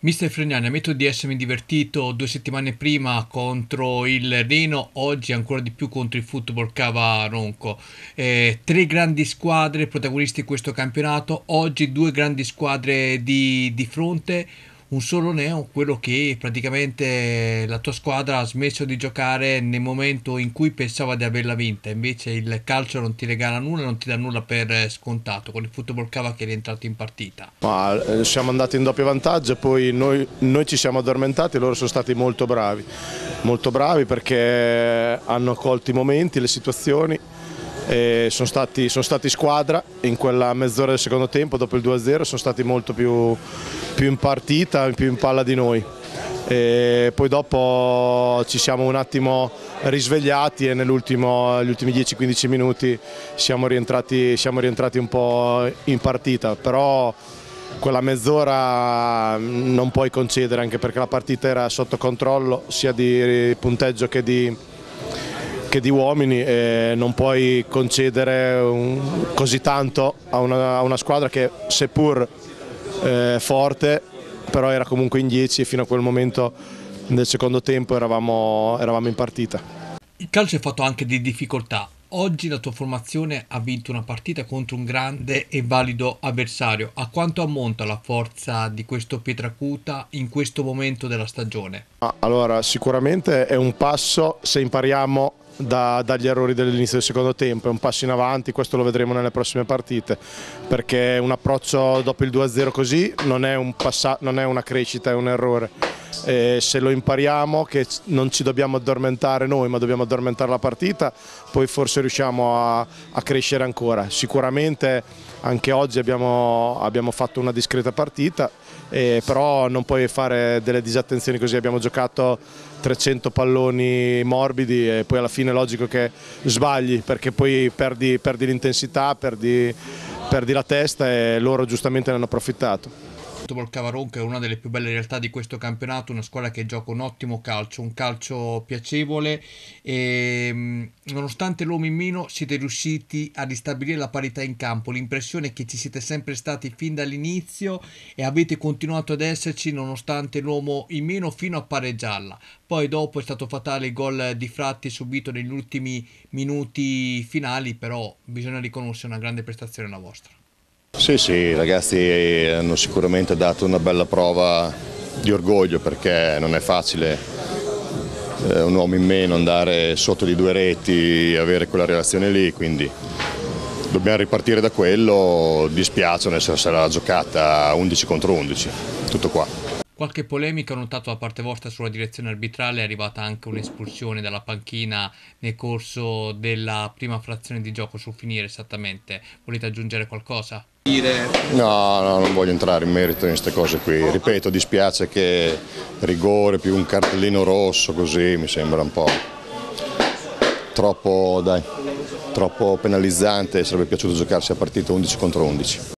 Mister Fregnani, ammetto di essermi divertito due settimane prima contro il Reno, oggi ancora di più contro il Football Cava Ronco. Eh, tre grandi squadre protagonisti in questo campionato, oggi due grandi squadre di, di fronte, un solo neo, quello che praticamente la tua squadra ha smesso di giocare nel momento in cui pensava di averla vinta, invece il calcio non ti regala nulla, non ti dà nulla per scontato, con il football cava che è rientrato in partita. Ma, eh, siamo andati in doppio vantaggio, poi noi, noi ci siamo addormentati e loro sono stati molto bravi, molto bravi perché hanno colto i momenti, le situazioni sono stati, sono, stati, squadra in quella mezz'ora del secondo tempo, dopo il 2-0 sono stati molto più, più in partita, più in palla di noi. E poi dopo ci siamo un attimo risvegliati e negli ultimi 10-15 minuti siamo rientrati, siamo rientrati un po' in partita, però quella mezz'ora non puoi concedere anche perché la partita era sotto controllo sia di punteggio che di, che di uomini e non puoi concedere un, così tanto a una, a una, squadra che seppur eh, forte però era comunque in 10 e fino a quel momento nel secondo tempo eravamo, eravamo in partita. Il calcio è fatto anche di difficoltà. Oggi la tua formazione ha vinto una partita contro un grande e valido avversario. A quanto ammonta la forza di questo Pietracuta in questo momento della stagione? Allora, sicuramente è un passo se impariamo da, dagli errori dell'inizio del secondo tempo, è un passo in avanti, questo lo vedremo nelle prossime partite, perché un approccio dopo il 2-0 così non è, un non è una crescita, è un errore. E se lo impariamo che non ci dobbiamo addormentare noi ma dobbiamo addormentare la partita poi forse riusciamo a, a crescere ancora sicuramente anche oggi abbiamo, abbiamo fatto una discreta partita eh, però non puoi fare delle disattenzioni così, abbiamo giocato 300 palloni morbidi e poi alla fine è logico che sbagli perché poi perdi, perdi l'intensità, perdi, perdi la testa e loro giustamente ne hanno approfittato. Football Cavaronca è una delle più belle realtà di questo campionato, una squadra che gioca un ottimo calcio, un calcio piacevole e mm, nonostante l'uomo in meno siete riusciti a ristabilire la parità in campo, l'impressione è che ci siete sempre stati fin dall'inizio e avete continuato ad esserci nonostante l'uomo in meno fino a pareggiarla. Poi dopo è stato fatale il gol di Fratti subito negli ultimi minuti finali, però bisogna riconoscere una grande prestazione la vostra. Sì, sì, i ragazzi hanno sicuramente dato una bella prova di orgoglio perché non è facile eh, un uomo in meno andare sotto di due reti, avere quella relazione lì, quindi dobbiamo ripartire da quello, dispiace essere giocata 11 contro 11, tutto qua. Qualche polemica ho notato da parte vostra sulla direzione arbitrale, è arrivata anche un'espulsione dalla panchina nel corso della prima frazione di gioco sul finire esattamente. Volete aggiungere qualcosa? No, no, non voglio entrare in merito in queste cose qui. Ripeto, dispiace che rigore più un cartellino rosso così mi sembra un po' troppo, dai, troppo penalizzante, sarebbe piaciuto giocarsi a partita 11 contro 11.